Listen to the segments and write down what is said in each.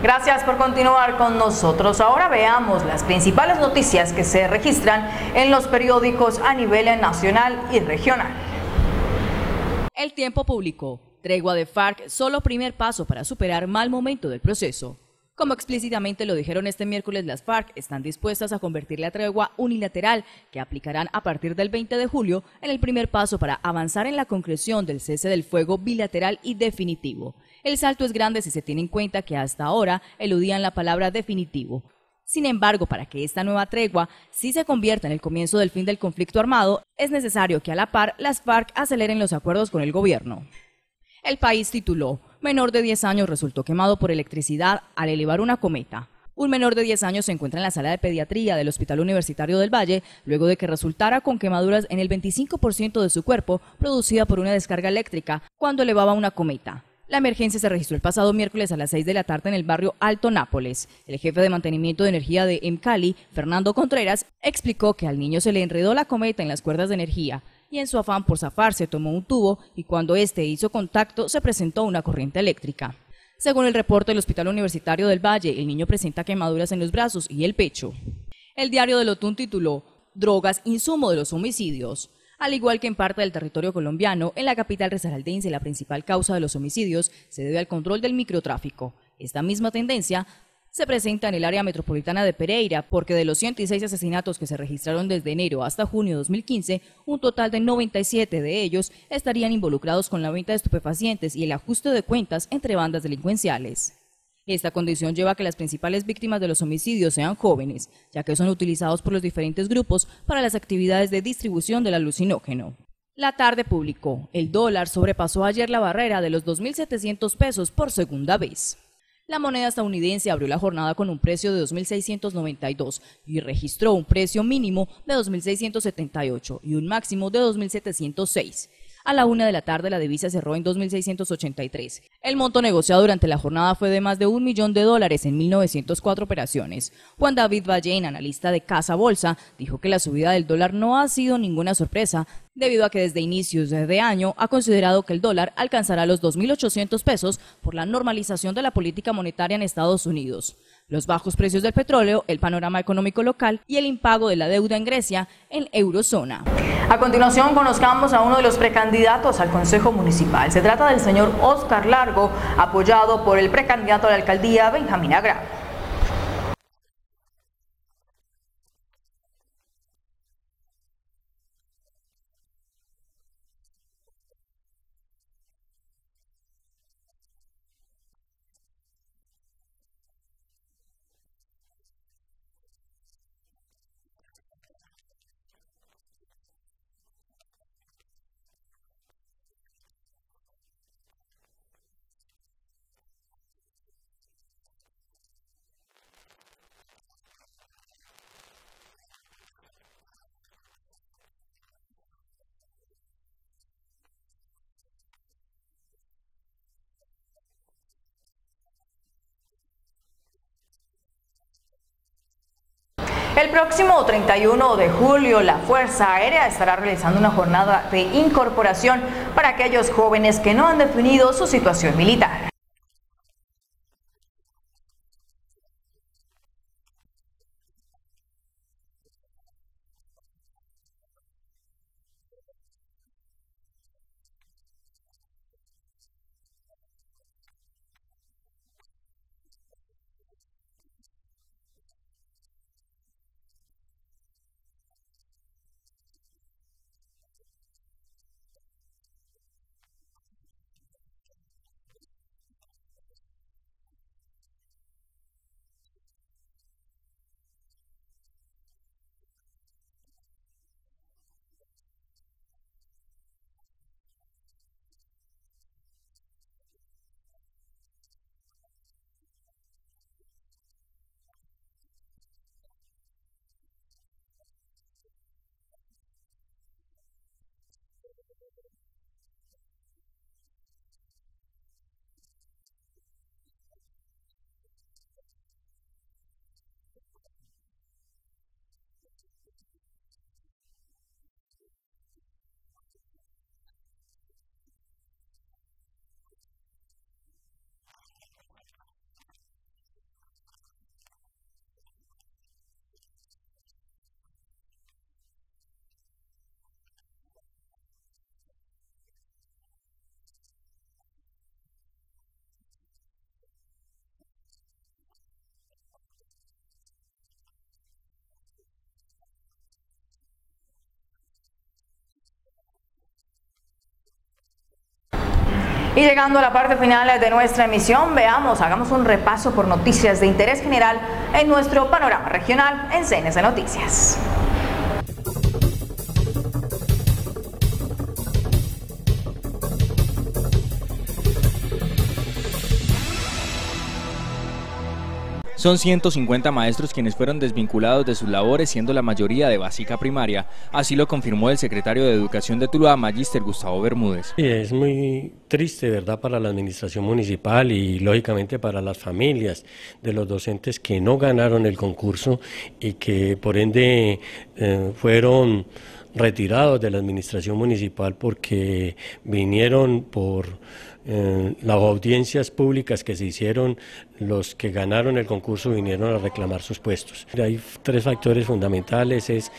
Gracias por continuar con nosotros. Ahora veamos las principales noticias que se registran en los periódicos a nivel nacional y regional. El tiempo público. Tregua de FARC, solo primer paso para superar mal momento del proceso. Como explícitamente lo dijeron este miércoles, las FARC están dispuestas a convertir la tregua unilateral que aplicarán a partir del 20 de julio en el primer paso para avanzar en la concreción del cese del fuego bilateral y definitivo. El salto es grande si se tiene en cuenta que hasta ahora eludían la palabra definitivo. Sin embargo, para que esta nueva tregua sí se convierta en el comienzo del fin del conflicto armado, es necesario que a la par las FARC aceleren los acuerdos con el gobierno. El país tituló, menor de 10 años resultó quemado por electricidad al elevar una cometa. Un menor de 10 años se encuentra en la sala de pediatría del Hospital Universitario del Valle luego de que resultara con quemaduras en el 25% de su cuerpo producida por una descarga eléctrica cuando elevaba una cometa. La emergencia se registró el pasado miércoles a las 6 de la tarde en el barrio Alto Nápoles. El jefe de mantenimiento de energía de EMCALI, Fernando Contreras, explicó que al niño se le enredó la cometa en las cuerdas de energía y en su afán por zafarse tomó un tubo y cuando éste hizo contacto se presentó una corriente eléctrica. Según el reporte del Hospital Universitario del Valle, el niño presenta quemaduras en los brazos y el pecho. El diario de Lotún tituló Drogas, insumo de los homicidios. Al igual que en parte del territorio colombiano, en la capital resaraldense la principal causa de los homicidios se debe al control del microtráfico. Esta misma tendencia se presenta en el área metropolitana de Pereira, porque de los 106 asesinatos que se registraron desde enero hasta junio de 2015, un total de 97 de ellos estarían involucrados con la venta de estupefacientes y el ajuste de cuentas entre bandas delincuenciales. Esta condición lleva a que las principales víctimas de los homicidios sean jóvenes, ya que son utilizados por los diferentes grupos para las actividades de distribución del alucinógeno. La tarde publicó, el dólar sobrepasó ayer la barrera de los 2.700 pesos por segunda vez. La moneda estadounidense abrió la jornada con un precio de 2.692 y registró un precio mínimo de 2.678 y un máximo de 2.706. A la una de la tarde la divisa cerró en 2.683. El monto negociado durante la jornada fue de más de un millón de dólares en 1.904 operaciones. Juan David Ballén, analista de Casa Bolsa, dijo que la subida del dólar no ha sido ninguna sorpresa, debido a que desde inicios de año ha considerado que el dólar alcanzará los 2.800 pesos por la normalización de la política monetaria en Estados Unidos los bajos precios del petróleo, el panorama económico local y el impago de la deuda en Grecia en eurozona. A continuación conozcamos a uno de los precandidatos al Consejo Municipal. Se trata del señor Oscar Largo, apoyado por el precandidato a la alcaldía Benjamín Agra. El próximo 31 de julio, la Fuerza Aérea estará realizando una jornada de incorporación para aquellos jóvenes que no han definido su situación militar. Y llegando a la parte final de nuestra emisión, veamos, hagamos un repaso por noticias de interés general en nuestro panorama regional en CNS Noticias. Son 150 maestros quienes fueron desvinculados de sus labores, siendo la mayoría de básica primaria. Así lo confirmó el secretario de Educación de Tuluá, Magister Gustavo Bermúdez. Es muy triste, ¿verdad?, para la administración municipal y lógicamente para las familias de los docentes que no ganaron el concurso y que por ende eh, fueron retirados de la administración municipal porque vinieron por las audiencias públicas que se hicieron, los que ganaron el concurso vinieron a reclamar sus puestos. Hay tres factores fundamentales, es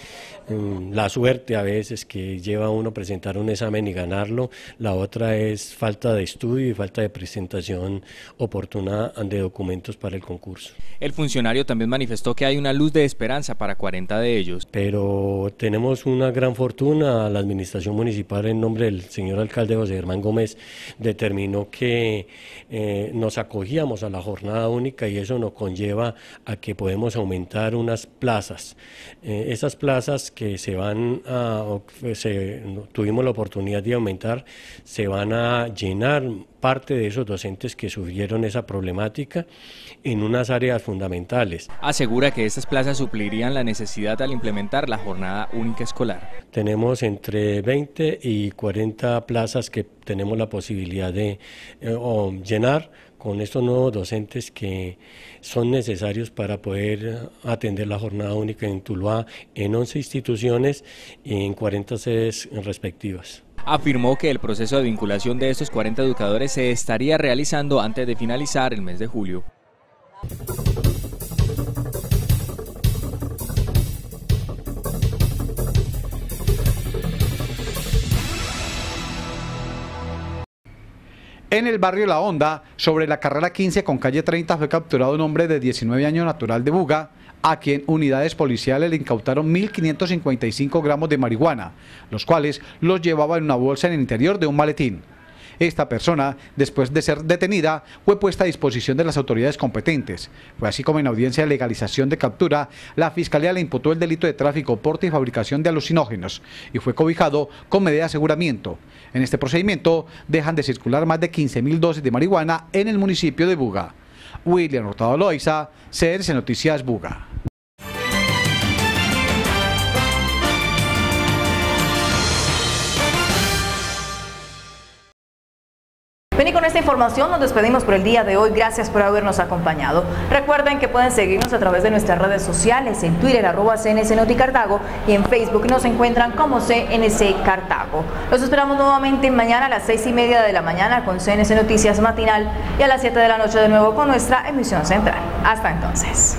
la suerte a veces que lleva a uno a presentar un examen y ganarlo, la otra es falta de estudio y falta de presentación oportuna de documentos para el concurso. El funcionario también manifestó que hay una luz de esperanza para 40 de ellos. Pero tenemos una gran fortuna, la administración municipal en nombre del señor alcalde José Germán Gómez determinó que eh, nos acogíamos a la jornada única y eso nos conlleva a que podemos aumentar unas plazas. Eh, esas plazas que se van a, se, tuvimos la oportunidad de aumentar, se van a llenar parte de esos docentes que sufrieron esa problemática en unas áreas fundamentales. Asegura que estas plazas suplirían la necesidad al implementar la jornada única escolar. Tenemos entre 20 y 40 plazas que tenemos la posibilidad de eh, llenar con estos nuevos docentes que son necesarios para poder atender la jornada única en Tuluá en 11 instituciones y en 40 sedes respectivas afirmó que el proceso de vinculación de estos 40 educadores se estaría realizando antes de finalizar el mes de julio. En el barrio La Honda, sobre la carrera 15 con calle 30, fue capturado un hombre de 19 años natural de Buga, a quien unidades policiales le incautaron 1.555 gramos de marihuana, los cuales los llevaba en una bolsa en el interior de un maletín. Esta persona, después de ser detenida, fue puesta a disposición de las autoridades competentes. Fue así como en audiencia de legalización de captura, la Fiscalía le imputó el delito de tráfico, porte y fabricación de alucinógenos y fue cobijado con medida de aseguramiento. En este procedimiento dejan de circular más de 15.000 dosis de marihuana en el municipio de Buga. William Hurtado Loaiza, CRC Noticias Buga. Y con esta información nos despedimos por el día de hoy. Gracias por habernos acompañado. Recuerden que pueden seguirnos a través de nuestras redes sociales, en Twitter, arroba CNC Cartago y en Facebook nos encuentran como CNC Cartago. Los esperamos nuevamente mañana a las seis y media de la mañana con CNC Noticias Matinal y a las 7 de la noche de nuevo con nuestra emisión central. Hasta entonces.